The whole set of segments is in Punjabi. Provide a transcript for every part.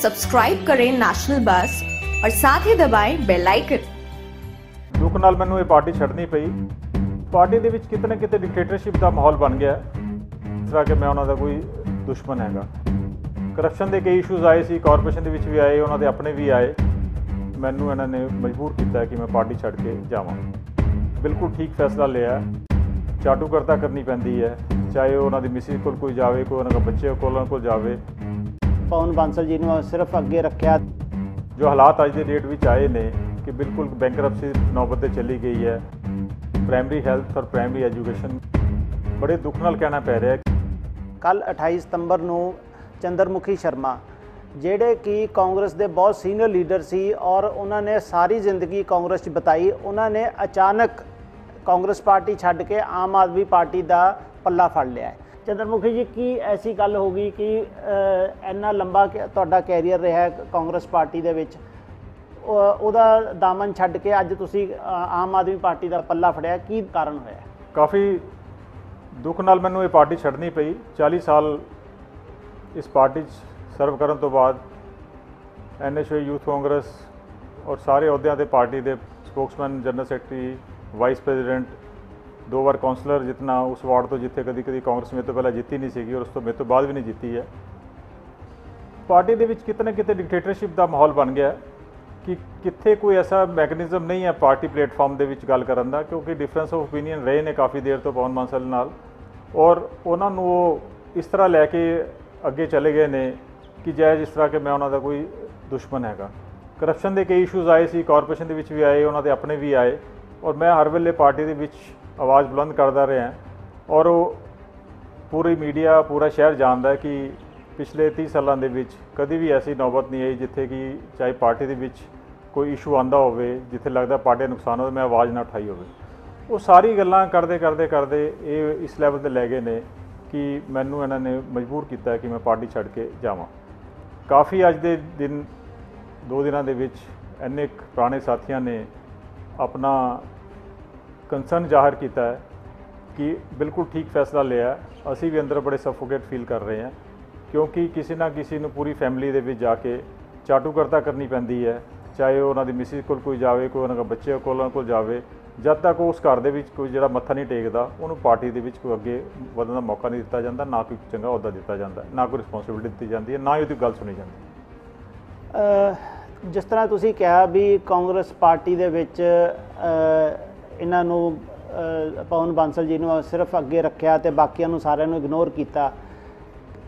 सब्सक्राइब करें नेशनल बस और साथ ही दबाएं बेल आइकन ਦੁੱਖ ਨਾਲ ਮੈਨੂੰ ਇਹ ਪਾਰਟੀ ਛੱਡਣੀ ਪਈ ਪਾਰਟੀ ਦੇ ਵਿੱਚ ਕਿਤੇ ਨਾ ਕਿਤੇ ਡਿਕਟੇਟਰਸ਼ਿਪ ਦਾ ਮਾਹੌਲ ਬਣ ਗਿਆ ਹੈ। ਇਸ ਤਰ੍ਹਾਂ ਕਿ ਮੈਂ ਉਹਨਾਂ ਦਾ ਕੋਈ ਦੁਸ਼ਮਣ ਹੈਗਾ ਕਰਪਸ਼ਨ ਦੇ ਕਈ ਇਸ਼ੂਜ਼ ਆਏ ਸੀ ਕਾਰਪੋਰੇਸ਼ਨ ਦੇ ਵਿੱਚ ਵੀ ਆਏ ਉਹਨਾਂ ਦੇ ਆਪਣੇ ਵੀ ਆਏ ਮੈਨੂੰ ਇਹਨਾਂ ਨੇ ਮਜਬੂਰ ਕੀਤਾ ਕਿ ਮੈਂ ਪਾਰਟੀ ਛੱਡ ਕੇ ਜਾਵਾਂ ਬਿਲਕੁਲ ਠੀਕ ਫੈਸਲਾ ਲਿਆ ਚਾਟੂਕਰਤਾ ਕਰਨੀ ਪੈਂਦੀ ਹੈ ਚਾਹੇ ਉਹ ਉਹਨਾਂ ਦੀ ਮਿਸਿਸ ਕੋਲ ਕੋਈ ਜਾਵੇ ਕੋਈ ਉਹਨਾਂ ਦੇ ਬੱਚੇ ਕੋਲ ਉਹਨਾਂ ਕੋਲ ਜਾਵੇ ਪਵਨ ਬਾਂਸਲ ਜੀ ਨੂੰ ਸਿਰਫ ਅੱਗੇ ਰੱਖਿਆ। ਜੋ ਹਾਲਾਤ ਅੱਜ ਦੇ ਡੇਟ ਵਿੱਚ ਆਏ ਨੇ ਕਿ ਬਿਲਕੁਲ ਬੈਂਕਰਪਸੀ ਨੌਬਤ ਤੇ ਚਲੀ ਗਈ ਹੈ। ਪ੍ਰਾਇਮਰੀ ਹੈਲਥ ਔਰ ਪ੍ਰਾਇਮਰੀ ਐਜੂਕੇਸ਼ਨ ਬੜੇ ਦੁੱਖ ਨਾਲ ਕਹਿਣਾ ਪੈ ਰਿਹਾ ਹੈ। ਕੱਲ 28 ਸਤੰਬਰ ਨੂੰ ਚੰਦਰਮੁਖੀ ਸ਼ਰਮਾ ਜਿਹੜੇ ਕਿ ਕਾਂਗਰਸ ਦੇ ਬਹੁਤ ਸੀਨੀਅਰ ਲੀਡਰ ਸੀ ਔਰ ਉਹਨਾਂ ਨੇ ਸਾਰੀ ਜ਼ਿੰਦਗੀ ਕਾਂਗਰਸ 'ਚ ਬਿਤਾਈ ਉਹਨਾਂ ਨੇ ਅਚਾਨਕ ਕਾਂਗਰਸ ਪਾਰਟੀ ਛੱਡ ਕੇ ਆਮ ਆਦਮੀ ਪਾਰਟੀ ਦਾ ਪੱਲਾ ਫੜ ਲਿਆ ਹੈ। ਚੰਦਰਮੁਖੀ ਜੀ, ਕੀ ਐਸੀ ਗੱਲ ਹੋ ਗਈ ਕਿ ਇੰਨਾ ਲੰਬਾ ਕਿ- ਤੁਹਾਡਾ ਕੈਰੀਅਰ ਰਿਹਾ ਕਾਂਗਰਸ ਪਾਰਟੀ ਦੇ ਵਿੱਚ? ਉਹਦਾ ਦਾਮਨ ਛੱਡ ਕੇ ਅੱਜ ਤੁਸੀਂ ਆਮ ਆਦਮੀ ਪਾਰਟੀ ਦਾ ਪੱਲਾ ਫੜਿਆ, ਕੀ ਕਾਰਨ ਹੋਇਆ? ਕਾਫੀ ਦੁੱਖ ਨਾਲ ਮੈਨੂੰ ਇਹ ਪਾਰਟੀ ਛੱਡਣੀ ਪਈ। 40 ਸਾਲ ਇਸ ਪਾਰਟੀ 'ਚ ਸਰਵ ਕਰਨ ਤੋਂ ਬਾਅਦ ਐਨਐਸਯੂ ਯੂਥ ਕਾਂਗਰਸ ਔਰ ਸਾਰੇ ਅਹੁਦਿਆਂ ਤੇ ਪਾਰਟੀ ਦੇ spokesman, general secretary, vice president ਦੋ ਵਾਰ ਕਾਉਂਸਲਰ ਜਿਤਨਾ ਉਸ ਵਾਰਡ ਤੋਂ ਜਿੱਥੇ ਕਦੀ ਕਦੀ ਕਾਂਗਰਸ ਮੇਰੇ ਤੋਂ ਪਹਿਲਾਂ ਜਿੱਤੀ ਨਹੀਂ ਸੀਗੀ ਔਰ ਉਸ ਤੋਂ ਮੇਰੇ ਤੋਂ ਬਾਅਦ ਵੀ ਨਹੀਂ ਜਿੱਤੀ ਹੈ। ਪਾਰਟੀ ਦੇ ਵਿੱਚ ਕਿਤੇ ਨਾ ਕਿਤੇ ਡਿਕਟੇਟਰਸ਼ਿਪ ਦਾ ਮਾਹੌਲ ਬਣ ਗਿਆ ਕਿ ਕਿੱਥੇ ਕੋਈ ਐਸਾ ਮੈਕੈਨਿਜ਼ਮ ਨਹੀਂ ਹੈ ਪਾਰਟੀ ਪਲੇਟਫਾਰਮ ਦੇ ਵਿੱਚ ਗੱਲ ਕਰਨ ਦਾ ਕਿਉਂਕਿ ਡਿਫਰੈਂਸ ਆਫ ਓਪੀਨੀਅਨ ਰਹੇ ਨੇ ਕਾਫੀ ਦੇਰ ਤੋਂ ਪਵਨ ਬਾਂਸਲ ਨਾਲ ਔਰ ਉਹਨਾਂ ਨੂੰ ਉਹ ਇਸ ਤਰ੍ਹਾਂ ਲੈ ਕੇ ਅੱਗੇ ਚਲੇ ਗਏ ਨੇ ਕਿ ਜੈ ਜਿਸ ਤਰ੍ਹਾਂ ਕਿ ਮੈਂ ਉਹਨਾਂ ਦਾ ਕੋਈ ਦੁਸ਼ਮਣ ਹੈਗਾ। ਕਰਪਸ਼ਨ ਦੇ ਕਈ ਇਸ਼ੂਜ਼ ਆਏ ਸੀ ਕਾਰਪੋਰੇਸ਼ਨ ਦੇ ਵਿੱਚ ਵੀ ਆਏ, ਉਹਨਾਂ ਦੇ ਆਪਣੇ ਵੀ ਆਏ ਔਰ ਮੈਂ ਹਰ ਵੇਲੇ ਪਾਰਟੀ ਦੇ ਵਿੱਚ ਆਵਾਜ਼ ਬੁਲੰਦ ਕਰਦਾ ਰਿਹਾ ਔਰ ਉਹ ਪੂਰੀ ਮੀਡੀਆ, ਪੂਰਾ ਸ਼ਹਿਰ ਜਾਣਦਾ ਹੈ ਕਿ ਪਿਛਲੇ 30 ਸਾਲਾਂ ਦੇ ਵਿੱਚ ਕਦੀ ਵੀ ਐਸੀ ਨੌਬਤ ਨਹੀਂ ਆਈ ਜਿੱਥੇ ਕਿ ਚਾਹੇ ਪਾਰਟੀ ਦੇ ਵਿੱਚ ਕੋਈ ਇਸ਼ੂ ਆਂਦਾ ਹੋਵੇ, ਜਿੱਥੇ ਲੱਗਦਾ ਪਾਰਟੀ ਦਾ ਨੁਕਸਾਨ ਹੋਵੇ, ਮੈਂ ਆਵਾਜ਼ ਨਾ ਉਠਾਈ ਹੋਵੇ। ਉਹ ਸਾਰੀ ਗੱਲਾਂ ਕਰਦੇ ਕਰਦੇ ਕਰਦੇ ਇਹ ਇਸ ਲੈਵਲ ਤੇ ਲੈ ਗਏ ਨੇ ਕਿ ਮੈਨੂੰ ਇਹਨਾਂ ਨੇ ਮਜਬੂਰ ਕੀਤਾ ਕਿ ਮੈਂ ਪਾਰਟੀ ਛੱਡ ਕੇ ਜਾਵਾਂ। ਕਾਫੀ ਅੱਜ ਦੇ ਦਿਨ, ਦੋ ਦਿਨਾਂ ਦੇ ਵਿੱਚ ਇੰਨੇ ਪੁਰਾਣੇ ਸਾਥੀਆਂ ਨੇ ਆਪਣਾ ਕੰਸਰਨ ਜ਼ਾਹਰ ਕੀਤਾ ਹੈ ਕਿ ਬਿਲਕੁਲ ਠੀਕ ਫੈਸਲਾ ਲਿਆ ਅਸੀਂ ਵੀ ਅੰਦਰ ਬੜੇ ਸਫੋਕੇਟ ਫੀਲ ਕਰ ਰਹੇ ਹਾਂ, ਕਿਉਂਕਿ ਕਿਸੇ ਨਾ ਕਿਸੇ ਨੂੰ ਪੂਰੀ ਫੈਮਿਲੀ ਦੇ ਵਿੱਚ ਜਾ ਕੇ ਚਾਟੂਕਰਤਾ ਕਰਨੀ ਪੈਂਦੀ ਹੈ, ਚਾਹੇ ਉਹ ਉਹਨਾਂ ਦੀ ਮਿਸਿਸ ਕੋਲ ਕੋਈ ਜਾਵੇ, ਕੋਈ ਉਹਨਾਂ ਦੇ ਬੱਚੇ ਕੋਲ ਕੋਲ ਜਾਵੇ, ਜਦ ਤੱਕ ਉਸ ਘਰ ਦੇ ਵਿੱਚ ਕੋਈ ਜਿਹੜਾ ਮੱਥਾ ਨਹੀਂ ਟੇਕਦਾ, ਉਹਨੂੰ ਪਾਰਟੀ ਦੇ ਵਿੱਚ ਕੋਈ ਅੱਗੇ ਵਧਣ ਦਾ ਮੌਕਾ ਨਹੀਂ ਦਿੱਤਾ ਜਾਂਦਾ, ਨਾ ਕੋਈ ਚੰਗਾ ਅਹੁਦਾ ਦਿੱਤਾ ਜਾਂਦਾ, ਨਾ ਕੋਈ ਰਿਸਪੌਂਸਿਬਿਲਟੀ ਦਿੱਤੀ ਜਾਂਦੀ ਹੈ, ਨਾ ਹੀ ਉਹਦੀ ਗੱਲ ਸੁਣੀ ਜਾਂਦੀ। ਜਿਸ ਤਰ੍ਹਾਂ ਤੁਸੀਂ ਕਿਹਾ ਵੀ ਕਾਂਗਰਸ ਪਾਰਟੀ ਦੇ ਵਿੱਚ ਇਹਨਾਂ ਨੂੰ ਪਵਨ ਬਾਂਸਲ ਜੀ ਨੂੰ ਸਿਰਫ ਅੱਗੇ ਰੱਖਿਆ ਤੇ ਬਾਕੀਆਂ ਨੂੰ ਸਾਰਿਆਂ ਨੂੰ ਇਗਨੋਰ ਕੀਤਾ।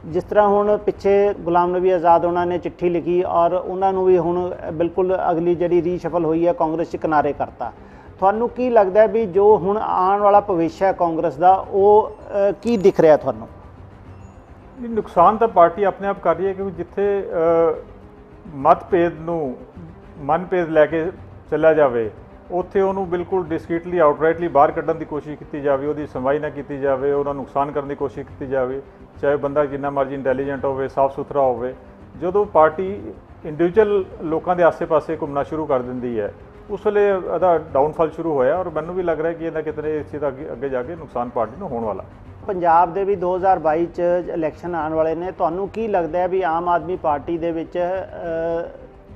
ਜਿਸ ਤਰ੍ਹਾਂ ਹੁਣ ਪਿੱਛੇ ਗੁਲਾਮ ਨਬੀ ਆਜ਼ਾਦ ਉਹਨਾਂ ਨੇ ਚਿੱਠੀ ਲਿਖੀ ਔਰ ਉਹਨਾਂ ਨੂੰ ਵੀ ਹੁਣ ਬਿਲਕੁਲ ਅਗਲੀ ਜਿਹੜੀ ਰੀਸ਼ਫਲ ਹੋਈ ਹੈ, ਕਾਂਗਰਸ 'ਚ ਕਿਨਾਰੇ ਕਰਤਾ। ਤੁਹਾਨੂੰ ਕੀ ਲੱਗਦਾ ਵੀ ਜੋ ਹੁਣ ਆਉਣ ਵਾਲਾ ਭਵਿੱਖ ਹੈ ਕਾਂਗਰਸ ਦਾ, ਉਹ ਕੀ ਦਿਖ ਰਿਹਾ ਤੁਹਾਨੂੰ? ਨੁਕਸਾਨ ਤਾਂ ਪਾਰਟੀ ਆਪਣੇ ਆਪ ਕਰ ਰਹੀ ਹੈ ਕਿਉਂਕਿ ਜਿੱਥੇ ਮਤਭੇਦ ਨੂੰ, ਮਨਭੇਦ ਲੈ ਕੇ ਚੱਲਿਆ ਜਾਵੇ ਉੱਥੇ ਉਹਨੂੰ ਬਿਲਕੁਲ ਡਿਸਕ੍ਰੀਟਲੀ ਆਊਟਰਾਈਟਲੀ ਬਾਹਰ ਕੱਢਣ ਦੀ ਕੋਸ਼ਿਸ਼ ਕੀਤੀ ਜਾਵੇ, ਉਹਦੀ ਸੁਣਵਾਈ ਨਾ ਕੀਤੀ ਜਾਵੇ ਉਹਦਾ ਨੁਕਸਾਨ ਕਰਨ ਦੀ ਕੋਸ਼ਿਸ਼ ਕੀਤੀ ਜਾਵੇ, ਚਾਹੇ ਬੰਦਾ ਜਿੰਨਾ ਮਰਜ਼ੀ ਇੰਟੈਲੀਜੈਂਟ ਹੋਵੇ ਸਾਫ਼ ਸੁਥਰਾ ਹੋਵੇ, ਜਦੋਂ ਪਾਰਟੀ ਇੰਡੀਵਿਜੂਅਲ ਲੋਕਾਂ ਦੇ ਆਸੇ-ਪਾਸੇ ਘੁੰਮਣਾ ਸ਼ੁਰੂ ਕਰ ਦਿੰਦੀ ਹੈ, ਉਸ ਵੇਲੇ ਇਹਦਾ ਡਾਊਨਫਾਲ ਸ਼ੁਰੂ ਹੋਇਆ ਔਰ ਮੈਨੂੰ ਵੀ ਲੱਗ ਰਿਹਾ ਕਿ ਇਹਦਾ ਕਿਤੇ ਇਸ ਚੀਜ਼ ਦਾ ਅੱਗੇ ਅੱਗੇ ਜਾ ਕੇ ਨੁਕਸਾਨ ਪਾਰਟੀ ਨੂੰ ਹੋਣ ਵਾਲਾ। ਪੰਜਾਬ ਦੇ ਵੀ 2022 ਚ ਇਲੈਕਸ਼ਨ ਆਉਣ ਵਾਲੇ ਨੇ, ਤੁਹਾਨੂੰ ਕੀ ਲੱਗਦਾ ਹੈ ਵੀ ਆਮ ਆਦਮੀ ਪਾਰਟੀ ਦੇ ਵਿੱਚ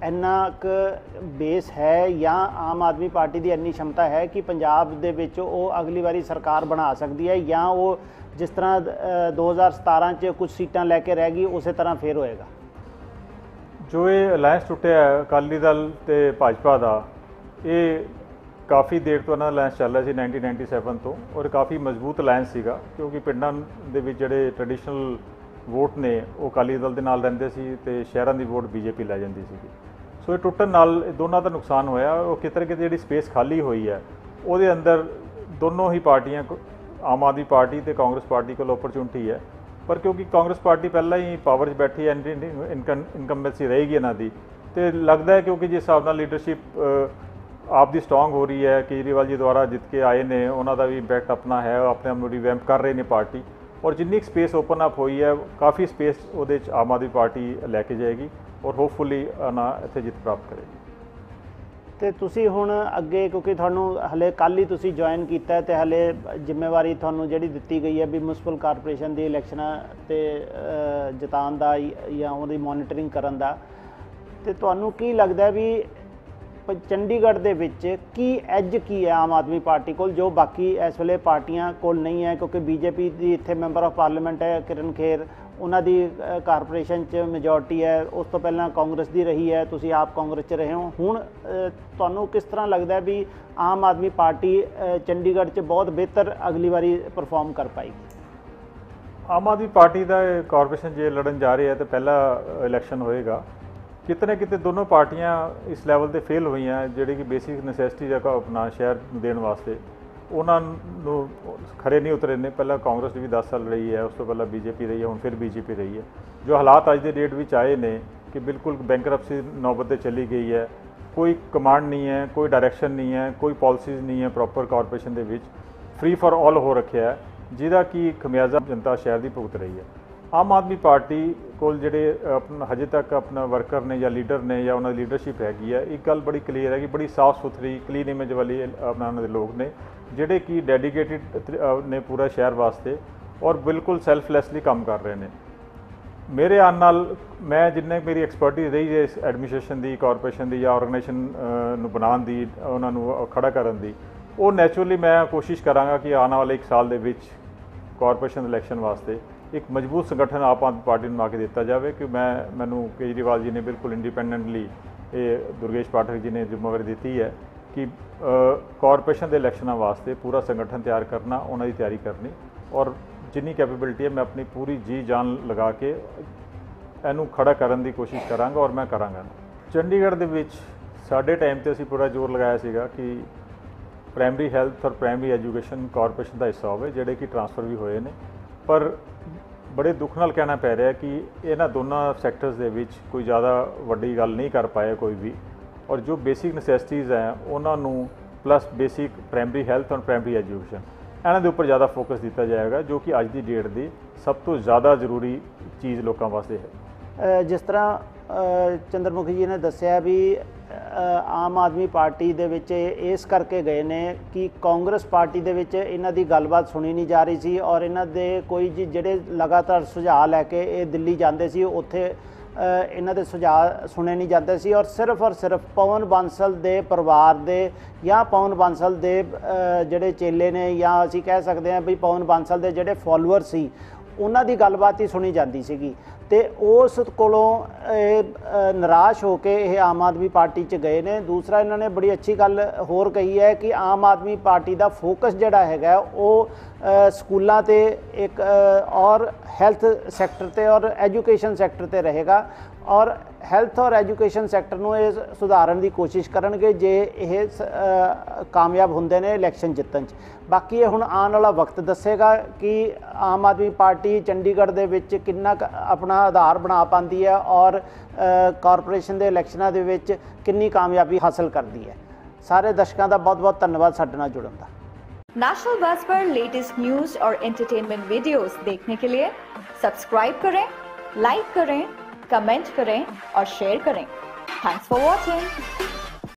ਇੰਨਾ ਕੁ ਬੇਸ ਹੈ ਜਾਂ ਆਮ ਆਦਮੀ ਪਾਰਟੀ ਦੀ ਇੰਨੀ ਸ਼ਮਤਾ ਹੈ ਕਿ ਪੰਜਾਬ ਦੇ ਵਿੱਚ ਉਹ ਅਗਲੀ ਵਾਰੀ ਸਰਕਾਰ ਬਣਾ ਸਕਦੀ ਹੈ ਜਾਂ ਉਹ ਜਿਸ ਤਰ੍ਹਾਂ ਅ, 2017 ਚ ਕੁਝ ਸੀਟਾਂ ਲੈ ਕੇ ਰਹਿ ਗਈ ਉਸੇ ਤਰ੍ਹਾਂ ਫੇਰ ਹੋਏਗਾ। ਜੋ ਇਹ ਅਲਾਈਅੰਸ ਟੁੱਟਿਆ ਅਕਾਲੀ ਦਲ ਤੇ ਭਾਜਪਾ ਦਾ ਇਹ ਕਾਫੀ ਦੇਰ ਤੋਂ ਇਹਨਾਂ ਦਾ ਅਲਾਈਅੰਸ ਚੱਲ ਰਿਹਾ ਸੀ 1997 ਤੋਂ ਔਰ ਕਾਫੀ ਮਜ਼ਬੂਤ ਅਲਾਈਅੰਸ ਸੀਗਾ ਕਿਉਂਕਿ ਪਿੰਡਾਂ ਦੇ ਵਿੱਚ ਜਿਹੜੇ ਟ੍ਰੈਡੀਸ਼ਨਲ ਵੋਟ ਨੇ, ਉਹ ਅਕਾਲੀ ਦਲ ਦੇ ਨਾਲ ਰਹਿੰਦੇ ਸੀ ਤੇ ਸ਼ਹਿਰਾਂ ਦੀ ਵੋਟ ਬੀਜੇਪੀ ਲੈ ਜਾਂਦੀ ਸੀਗੀ ਸੋ ਇਹ ਟੁੱਟਣ ਨਾਲ ਦੋਨਾਂ ਦਾ ਨੁਕਸਾਨ ਹੋਇਆ। ਉਹ ਕਿਤੇ ਨਾ ਕਿਤੇ ਜਿਹੜੀ ਸਪੇਸ ਖਾਲੀ ਹੋਈ ਹੈ, ਉਹਦੇ ਅੰਦਰ ਦੋਨੋਂ ਹੀ ਪਾਰਟੀਆਂ ਕੋ- ਆਮ ਆਦਮੀ ਪਾਰਟੀ ਤੇ ਕਾਂਗਰਸ ਪਾਰਟੀ ਕੋਲ ਓਪਰਚੁਨਿਟੀ ਹੈ। ਪਰ ਕਿਉਂਕਿ ਕਾਂਗਰਸ ਪਾਰਟੀ ਪਹਿਲਾਂ ਹੀ ਪਾਵਰ 'ਚ ਬੈਠੀ ਹੈ ਇਨਕੰਬੈਂਸੀ ਰਹੇਗੀ ਇਹਨਾਂ ਦੀ। ਤੇ ਲੱਗਦਾ ਹੈ ਕਿਉਂਕਿ ਜਿਸ ਹਿਸਾਬ ਨਾਲ ਲੀਡਰਸ਼ਿਪ ਆਪ ਦੀ ਸਟਰੋਂਗ ਹੋ ਰਹੀ ਹੈ, ਕੇਜਰੀਵਾਲ ਜੀ ਦੁਆਰਾ ਜਿੱਤ ਕੇ ਆਏ ਨੇ, ਉਹਨਾਂ ਦਾ ਵੀ ਇੰਪੈਕਟ ਆਪਣਾ ਹੈ, ਉਹ ਆਪਣੇ ਆਪ ਨੂੰ ਰਿਵੈਂਪ ਕਰ ਰਹੇ ਨੇ ਪਾਰਟੀ। ਔਰ ਜਿੰਨੀ ਸਪੇਸ ਓਪਨ ਅਪ ਹੋਈ ਹੈ ਕਾਫੀ ਸਪੇਸ ਉਹਦੇ 'ਚ ਆਮ ਆਦਮੀ ਪਾਰਟੀ ਲੈ ਕੇ ਜਾਏਗੀ ਔਰ ਹੋਪਫੁਲੀ ਨਾ ਇੱਥੇ ਜਿੱਤ ਪ੍ਰਾਪਤ ਕਰੇਗੀ। ਤੇ ਤੁਸੀਂ ਹੁਣ ਅੱਗੇ ਕਿਉਂਕਿ ਤੁਹਾਨੂੰ ਹਲੇ ਕੱਲ ਹੀ ਤੁਸੀਂ ਜੁਆਇਨ ਕੀਤਾ ਹੈ ਤੇ ਹਲੇ ਜ਼ਿੰਮੇਵਾਰੀ ਤੁਹਾਨੂੰ ਜਿਹੜੀ ਦਿੱਤੀ ਗਈ ਹੈ ਵੀ ਮਿਊਨਿਸਪਲ ਕਾਰਪੋਰੇਸ਼ਨ ਦੀ ਇਲੈਕਸ਼ਨਾਂ ਤੇ ਅ, ਦਾ ਜਾਂ ਉਹਦੀ ਮੋਨੀਟਰਿੰਗ ਕਰਨ ਦਾ। ਤੇ ਤੁਹਾਨੂੰ ਕੀ ਲੱਗਦਾ ਵੀ ਚੰਡੀਗੜ੍ਹ ਦੇ ਵਿੱਚ ਕੀ ਐਜ ਕੀ ਹੈ ਆਮ ਆਦਮੀ ਪਾਰਟੀ ਕੋਲ, ਜੋ ਬਾਕੀ ਇਸ ਵੇਲੇ ਪਾਰਟੀਆਂ ਕੋਲ ਨਹੀਂ ਹੈ, ਕਿਉਂਕਿ ਬੀਜੇਪੀ ਦੀ ਇੱਥੇ ਮੈਂਬਰ ਆਫ ਪਾਰਲੀਮੈਂਟ ਹੈ, ਕਿਰਨ ਖੇਰ। ਉਹਨਾਂ ਦੀ ਕਾਰਪੋਰੇਸ਼ਨ 'ਚ ਮੈਜੋਰਟੀ ਹੈ। ਉਸ ਤੋਂ ਪਹਿਲਾਂ ਕਾਂਗਰਸ ਦੀ ਰਹੀ ਹੈ। ਤੁਸੀਂ ਆਪ ਕਾਂਗਰਸ 'ਚ ਰਹੇ ਹੋ। ਹੁਣ ਤੁਹਾਨੂੰ ਕਿਸ ਤਰ੍ਹਾਂ ਲੱਗਦਾ ਵੀ ਆਮ ਆਦਮੀ ਪਾਰਟੀ ਚੰਡੀਗੜ੍ਹ 'ਚ ਬਹੁਤ ਬਿਹਤਰ ਅਗਲੀ ਵਾਰੀ ਪਰਫਾਰਮ ਕਰ ਪਾਏਗੀ? ਆਮ ਆਦਮੀ ਪਾਰਟੀ ਦਾ ਕਾਰਪੋਰੇਸ਼ਨ ਜੇ ਲੜਨ ਜਾ ਰਹੀ ਹੈ, ਤੇ ਪਹਿਲਾ ਇਲੈਕਸ਼ਨ ਹੋਏਗਾ। ਕਿਤੇ ਨਾ ਕਿਤੇ ਦੋਨੋਂ ਪਾਰਟੀਆਂ ਇਸ ਲੈਵਲ ਤੇ ਫੇਲ ਹੋਈਆਂ, ਜਿਹੜੇ ਕਿ ਬੇਸਿਕ ਨੈਸੈਸਿਟੀ ਦਾ ਆਪਣਾ ਸ਼ਹਿਰ ਨੂੰ ਦੇਣ ਵਾਸਤੇ। ਉਹਨਾਂ ਨੂੰ ਖਰੇ ਨਹੀਂ ਉਤਰੇ ਨੇ। ਪਹਿਲਾਂ ਕਾਂਗਰਸ ਵੀ 10 ਸਾਲ ਰਹੀ ਹੈ, ਉਸ ਤੋਂ ਪਹਿਲਾਂ ਬੀਜੇਪੀ ਰਹੀ ਹੈ, ਹੁਣ ਫਿਰ ਬੀਜੇਪੀ ਰਹੀ ਹੈ। ਜੋ ਹਾਲਾਤ ਅੱਜ ਦੇ ਡੇਟ ਵਿੱਚ ਆਏ ਨੇ ਕਿ ਬਿਲਕੁਲ ਬੈਂਕਰਪਸੀ ਨੌਬਤ ਤੇ ਚਲੀ ਗਈ ਹੈ, ਕੋਈ ਕਮਾਂਡ ਨਹੀਂ ਹੈ, ਕੋਈ ਡਾਇਰੈਕਸ਼ਨ ਨਹੀਂ ਹੈ, ਕੋਈ ਪਾਲਿਸੀਜ਼ ਨਹੀਂ ਹੈ ਪ੍ਰੋਪਰ ਕਾਰਪੋਰੇਸ਼ਨ ਦੇ ਵਿੱਚ। ਫ੍ਰੀ ਫॉर ਆਲ ਹੋ ਰੱਖਿਆ ਹੈ, ਜਿਹਦਾ ਕਿ ਖਮਿਆਜ਼ਾ ਜਨਤਾ ਸ਼ਹਿਰ ਦੀ ਭੁਗਤ ਰਹੀ ਹੈ। ਆਮ ਆਦਮੀ ਪਾਰਟੀ ਕੋਲ ਜਿਹੜੇ ਆਪਣਾ ਹਜੇ ਤੱਕ ਆਪਣਾ ਵਰਕਰ ਨੇ ਜਾਂ ਲੀਡਰ ਨੇ ਜਾਂ ਉਹਨਾਂ ਦੀ ਲੀਡਰਸ਼ਿਪ ਹੈਗੀ ਹੈ, ਇੱਕ ਗੱਲ ਬੜੀ ਕਲੀਅਰ ਹੈ ਕਿ ਬੜੀ ਸਾਫ਼ ਸੁਥਰੀ ਕਲੀਨ ਇਮੇਜ ਵਾਲੀ ਆਪਣਾ ਉਹਨਾਂ ਦੇ ਲੋਕ ਨੇ, ਜਿਹੜੇ ਕਿ ਡੈਡੀਕੇਟਿਡ ਨੇ ਪੂਰਾ ਸ਼ਹਿਰ ਵਾਸਤੇ ਔਰ ਬਿਲਕੁਲ ਸੈਲਫਲੈਸਲੀ ਕੰਮ ਕਰ ਰਹੇ ਨੇ। ਮੇਰੇ ਆਉਣ ਨਾਲ ਮੈਂ ਜਿੰਨੇ ਕੁ ਮੇਰੀ ਐਕਸਪਰਟਿਜ਼ ਰਹੀ ਹੈ ਇਸ ਐਡਮਿਨਿਸਟ੍ਰੇਸ਼ਨ ਦੀ ਕਾਰਪੋਰੇਸ਼ਨ ਦੀ ਜਾਂ ਆਰਗੇਨਾਈਜੇਸ਼ਨ ਨੂੰ ਬਣਾਉਣ ਦੀ, ਉਹਨਾਂ ਨੂੰ ਖੜਾ ਕਰਨ ਦੀ, ਉਹ ਨੈਚੁਰਲੀ ਮੈਂ ਕੋਸ਼ਿਸ਼ ਕਰਾਂਗਾ ਕਿ ਆਉਣ ਵਾਲੇ ਇੱਕ ਸਾਲ ਦੇ ਵਿੱਚ ਕਾਰਪੋਰੇਸ਼ਨ ਇਲੈਕਸ਼ਨ ਵਾਸਤੇ ਇੱਕ ਮਜ਼ਬੂਤ ਸੰਗਠਨ ਆਪ ਆਦਮੀ ਪਾਰਟੀ ਨੂੰ ਆ ਕੇ ਦਿੱਤਾ ਜਾਵੇ ਕਿ ਮੈਂ ਮੈਨੂੰ ਕੇਜਰੀਵਾਲ ਜੀ ਨੇ ਬਿਲਕੁਲ ਇੰਡੀਪੈਂਡੈਂਟਲੀ ਇਹ ਦੁਰਗੇਸ਼ ਪਾਠਕ ਜੀ ਨੇ ਜ਼ਿੰਮੇਵਾਰੀ ਦਿੱਤੀ ਹੈ ਕਿ ਅ, ਕਾਰਪੋਰੇਸ਼ਨ ਦੇ ਇਲੈਕਸ਼ਨਾਂ ਵਾਸਤੇ ਪੂਰਾ ਸੰਗਠਨ ਤਿਆਰ ਕਰਨਾ ਉਹਨਾਂ ਦੀ ਤਿਆਰੀ ਕਰਨੀ ਔਰ ਜਿੰਨੀ ਕੈਪੇਬਿਲਿਟੀ ਹੈ ਮੈਂ ਆਪਣੀ ਪੂਰੀ ਜੀ ਜਾਨ ਲਗਾ ਕੇ ਇਹਨੂੰ ਖੜਾ ਕਰਨ ਦੀ ਕੋਸ਼ਿਸ਼ ਕਰਾਂਗਾ ਔਰ ਮੈਂ ਕਰਾਂਗਾ। ਚੰਡੀਗੜ੍ਹ ਦੇ ਵਿੱਚ ਸਾਡੇ ਟਾਈਮ ਤੇ ਅਸੀਂ ਪੂਰਾ ਜ਼ੋਰ ਲਗਾਇਆ ਸੀਗਾ ਕਿ ਪ੍ਰਾਇਮਰੀ ਹੈਲਥ ਔਰ ਪ੍ਰਾਇਮਰੀ ਐਜੂਕੇਸ਼ਨ ਕਾਰਪੋਰੇਸ਼ਨ ਦਾ ਹਿੱਸਾ ਹੋਵੇ ਜਿਹੜੇ ਕਿ ਟਰਾਂਸਫਰ ਵੀ ਹੋਏ ਨੇ। ਪਰ ਬੜੇ ਦੁੱਖ ਨਾਲ ਕਹਿਣਾ ਪੈ ਰਿਹਾ ਕਿ ਇਹਨਾਂ ਦੋਨਾਂ ਸੈਕਟਰਸ ਦੇ ਵਿੱਚ ਕੋਈ ਜ਼ਿਆਦਾ ਵੱਡੀ ਗੱਲ ਨਹੀਂ ਕਰ ਪਾਇਆ ਕੋਈ ਵੀ। ਔਰ ਜੋ ਬੇਸਿਕ ਨੈਸੈਸਿਟੀਜ਼ ਹੈ, ਉਹਨਾਂ ਨੂੰ ਪਲੱਸ ਬੇਸਿਕ ਪ੍ਰਾਇਮਰੀ ਹੈਲਥ ਔਰ ਪ੍ਰਾਇਮਰੀ ਐਜੂਕੇਸ਼ਨ ਇਹਨਾਂ ਦੇ ਉੱਪਰ ਜ਼ਿਆਦਾ ਫੋਕਸ ਦਿੱਤਾ ਜਾਏਗਾ, ਜੋ ਕਿ ਅੱਜ ਦੀ ਡੇਟ ਦੀ ਸਭ ਤੋਂ ਜ਼ਿਆਦਾ ਜ਼ਰੂਰੀ ਚੀਜ਼ ਲੋਕਾਂ ਵਾਸਤੇ ਹੈ। ਜਿਸ ਤਰ੍ਹਾਂ ਚੰਦਰਮੁਖੀ ਜੀ ਨੇ ਦੱਸਿਆ ਵੀ ਆਮ ਆਦਮੀ ਪਾਰਟੀ ਦੇ ਵਿੱਚ ਇਹ ਇਸ ਕਰਕੇ ਗਏ ਨੇ ਕਿ ਕਾਂਗਰਸ ਪਾਰਟੀ ਦੇ ਵਿੱਚ ਇਹਨਾਂ ਦੀ ਗੱਲਬਾਤ ਸੁਣੀ ਨਹੀਂ ਜਾ ਰਹੀ ਸੀ ਔਰ ਇਹਨਾਂ ਦੇ ਕੋਈ ਜੀ ਜਿਹੜੇ ਲਗਾਤਾਰ ਸੁਝਾਅ ਲੈ ਕੇ ਇਹ ਦਿੱਲੀ ਜਾਂਦੇ ਸੀ ਉੱਥੇ ਇਹਨਾਂ ਦੇ ਸੁਝਾਅ ਸੁਣੇ ਨਹੀਂ ਜਾਂਦੇ ਸੀ ਔਰ ਸਿਰਫ ਔਰ ਸਿਰਫ ਪਵਨ ਬਾਂਸਲ ਦੇ ਪਰਿਵਾਰ ਦੇ ਜਾਂ ਪਵਨ ਬਾਂਸਲ ਦੇ ਜਿਹੜੇ ਚੇਲੇ ਨੇ ਜਾਂ ਅਸੀਂ ਕਹਿ ਸਕਦੇ ਹਾਂ ਵੀ ਪਵਨ ਬਾਂਸਲ ਦੇ ਜਿਹੜੇ ਫਾਲੋਅਰ ਸੀ ਉਹਨਾਂ ਦੀ ਗੱਲਬਾਤ ਹੀ ਸੁਣੀ ਜਾਂਦੀ ਸੀਗੀ। ਤੇ ਉਸ ਕੋਲੋਂ ਇਹ ਨਿਰਾਸ਼ ਹੋ ਕੇ ਇਹ ਆਮ ਆਦਮੀ ਪਾਰਟੀ 'ਚ ਗਏ ਨੇ। ਦੂਸਰਾ ਇਹਨਾਂ ਨੇ ਬੜੀ ਅੱਛੀ ਗੱਲ ਹੋਰ ਕਹੀ ਹੈ ਕਿ ਆਮ ਆਦਮੀ ਪਾਰਟੀ ਦਾ ਫੋਕਸ ਜਿਹੜਾ ਹੈਗਾ, ਉਹ ਸਕੂਲਾਂ ਤੇ ਇੱਕ ਔਰ ਹੈਲਥ ਸੈਕਟਰ ਤੇ ਔਰ ਐਜੂਕੇਸ਼ਨ ਸੈਕਟਰ ਤੇ ਰਹੇਗਾ। ਔਰ ਹੈਲਥ ਔਰ ਐਜੂਕੇਸ਼ਨ ਸੈਕਟਰ ਨੂੰ ਇਹ ਸੁਧਾਰਨ ਦੀ ਕੋਸ਼ਿਸ਼ ਕਰਨਗੇ ਜੇ ਇਹ ਸ- ਅ, ਕਾਮਯਾਬ ਹੁੰਦੇ ਨੇ ਇਲੈਕਸ਼ਨ ਜਿੱਤਣ 'ਚ ਬਾਕੀ ਇਹ ਹੁਣ ਆਉਣ ਵਾਲਾ ਵਕਤ ਦੱਸੇਗਾ ਕਿ ਆਮ ਆਦਮੀ ਪਾਰਟੀ ਚੰਡੀਗੜ੍ਹ ਦੇ ਵਿੱਚ ਕਿੰਨਾ ਕੁ ਆਪਣਾ ਆਧਾਰ ਬਣਾ ਪਾਉਂਦੀ ਹੈ ਔਰ ਅ, ਕਾਰਪੋਰੇਸ਼ਨ ਦੇ ਇਲੈਕਸ਼ਨਾਂ ਦੇ ਵਿੱਚ ਕਿੰਨੀ ਕਾਮਯਾਬੀ ਹਾਸਲ ਕਰਦੀ ਹੈ ਸਾਰੇ ਦਰਸ਼ਕਾਂ ਦਾ ਬਹੁਤ-ਬਹੁਤ ਧੰਨਵਾਦ ਸਾਡੇ ਨਾਲ ਜੁੜਨ ਦਾ नेशनल बस पर लेटेस्ट न्यूज और एंटरटेनमेंट वीडियोस देखने के लिए सब्सक्राइब करें लाइक करें कमेंट करें और शेयर करें थैंक्स फॉर वॉचिंग